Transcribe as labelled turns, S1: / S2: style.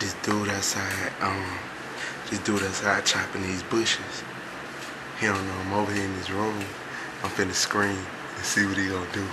S1: this dude outside, um, this dude outside chopping these bushes. He don't know I'm over here in this room. I'm finna scream and see what he gonna do.